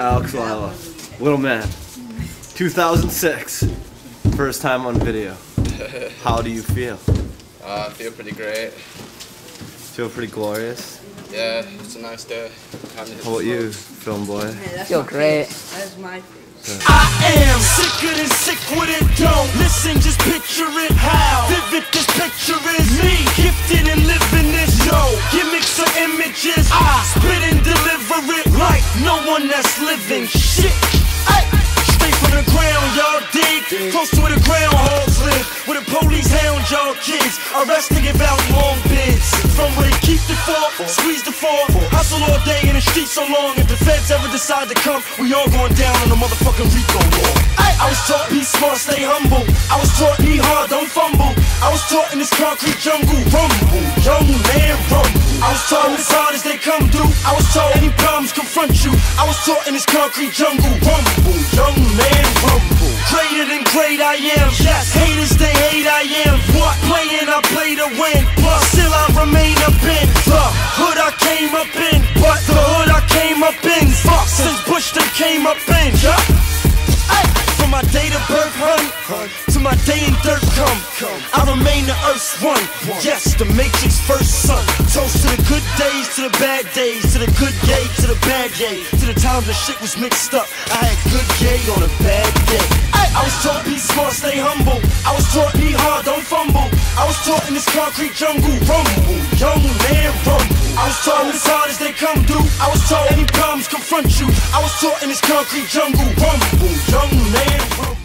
Alex Laajala, Little Man, 2006, first time on video. How do you feel? Uh, I feel pretty great. Feel pretty glorious. Yeah, it's a nice day. Time to hit How about you, film boy? Hey, Feel great. That is my face. I am sicker than sick with it. Don't listen, just picture it. How vivid this picture is. Me gifted and living this. No gimmicks or images. I spit no one that's living. Shit. Ay. Straight from the ground, y'all dig. Close to where the groundhogs live. Where the police hound y'all kids. Arrest and give out long bids. From where they keep the fall, squeeze the fall. Hustle all day in the streets so long. If the feds ever decide to come, we all going down on the motherfucking Rico wall. I was taught be smart, stay humble. I was taught be hard, don't fumble. I was taught in this concrete jungle, rumble, young man, rumble. I was taught as hard as they come through. Any problems confront you. I was taught in this concrete jungle, rumble, young man, rumble. Greater than great I am. Yes, haters they hate I am. What playing I play to win. Plus still I remain up in the hood I came up in. But the hood I came up in. Fuck since Bush they came up in. Yeah. From my date of birth, hun, to my day in dirt come, I remain the earth's one. Yes, the matrix first son. To the bad days, to the good yay, to the bad yay, to the times the shit was mixed up. I had good yay on a bad day. Ay, I was taught be smart, stay humble. I was taught be hard, don't fumble. I was taught in this concrete jungle, rumble, young man, rumble. I was taught as hard as they come through. I was taught any problems confront you. I was taught in this concrete jungle, rumble, young man, rumble.